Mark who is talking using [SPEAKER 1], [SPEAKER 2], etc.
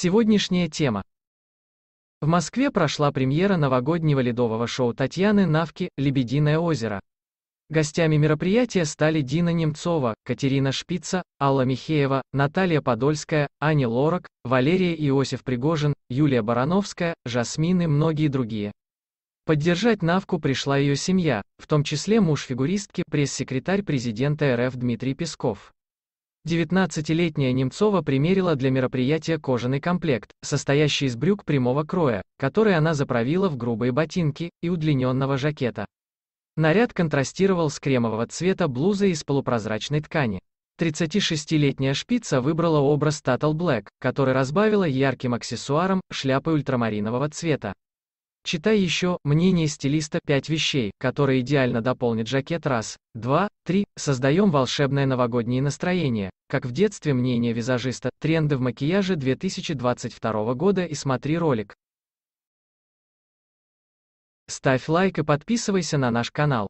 [SPEAKER 1] Сегодняшняя тема. В Москве прошла премьера новогоднего ледового шоу Татьяны Навки «Лебединое озеро». Гостями мероприятия стали Дина Немцова, Катерина Шпица, Алла Михеева, Наталья Подольская, Аня Лорак, Валерия Иосиф Пригожин, Юлия Барановская, Жасмин и многие другие. Поддержать Навку пришла ее семья, в том числе муж фигуристки, пресс-секретарь президента РФ Дмитрий Песков. 19-летняя Немцова примерила для мероприятия кожаный комплект, состоящий из брюк прямого кроя, который она заправила в грубые ботинки, и удлиненного жакета. Наряд контрастировал с кремового цвета блузой из полупрозрачной ткани. 36-летняя шпица выбрала образ Total Black, который разбавила ярким аксессуаром, шляпой ультрамаринового цвета. Читай еще мнение стилиста «Пять вещей», которые идеально дополнят жакет раз, два, три. Создаем волшебное новогоднее настроение, как в детстве мнение визажиста, тренды в макияже 2022 года и смотри ролик. Ставь лайк и подписывайся на наш канал.